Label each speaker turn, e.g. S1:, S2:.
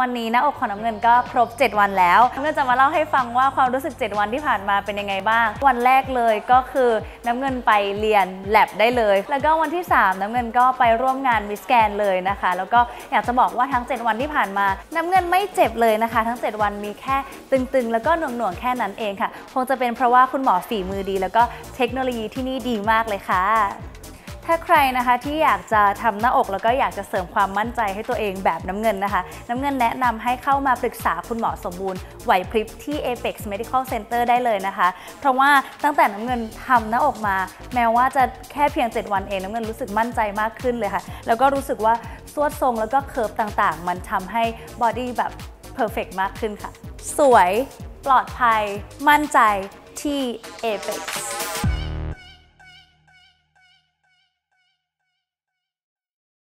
S1: วันนี้น้าอกของน้ำเงินก็ครบ 7 วันแล้วน้ำเงินจะมาเล่าให้ฟังว่าความรู้สึก 7 วันที่ผ่านมาเป็นยังไงบ้าง วันแรกเลยก็คือน้ำเงินไปเรียนแลบได้เลย แล้วก็วันที่ 3 น้ำเงินก็ไปร่วมงานมิสแกนเลยนะคะ แล้วก็อยากจะบอกว่าทั้ง 7 วันที่ผ่านมา น้ำเงินไม่เจ็บเลยนะคะ ทั้ง 7 วันมีแค่ตึงๆ แล้วก็หน่วงๆแค่นั้นเองค่ะ คงจะเป็นเพราะว่าคุณหมอฝีมือดี แล้วก็เทคโนโลยีที่นี่ดีมากเลยค่ะ ถ้าใครนะคะที่อยากจะทำหน้าอกแล้วก็อยากจะเสริมความมั่นใจให้ตัวเองแบบน้ำเงินนะคะ น้ำเงินแนะนำให้เข้ามาปรึกษาคุณหมอสมบูรณ์ไหวพริบที่ Apex Medical Center ได้เลยนะคะ เพราะว่าตั้งแต่น้ำเงินทำหน้าอกมา แม้ว่าจะแค่เพียง 7 วันเองน้ำเงินรู้สึกมั่นใจมากขึ้นเลยค่ะ แล้วก็รู้สึกว่าทรวดทรงแล้วก็ curve ต่างๆ มันทำให้ body แบบ perfect มากขึ้นค่ะ สวย ปลอดภัย มั่นใจที่ Apex